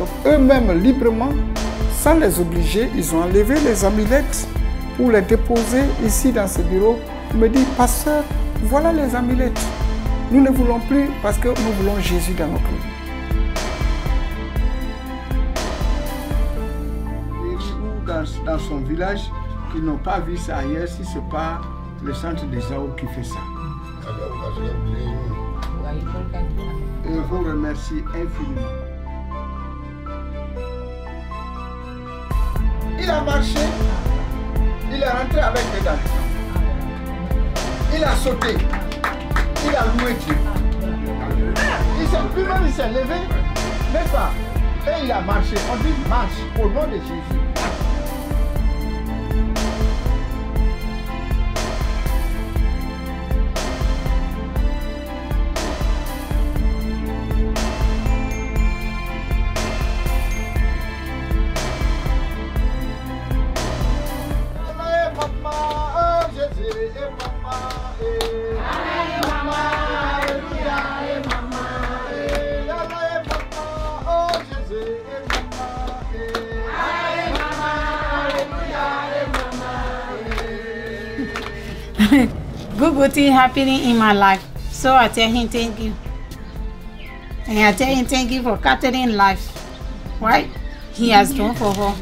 Donc eux-mêmes, librement, sans les obliger, ils ont enlevé les amulettes pour les déposer ici dans ce bureau. Il me dit, pasteur, voilà les amulettes. Nous ne voulons plus parce que nous voulons Jésus dans notre vie. Dans, dans son village, qui n'ont pas vu ça ailleurs, si ce n'est pas le centre des AO qui fait ça. Et je vous remercie infiniment. Il a marché, il est rentré avec les dents. Il a sauté, il a loué Dieu. Il s'est lui-même, il s'est levé, n'est-ce pas Et il a marché. On dit marche au nom de Jésus. good good thing happening in my life. So I tell him thank you. And I tell him thank you for Catherine life. Right? He has done for her.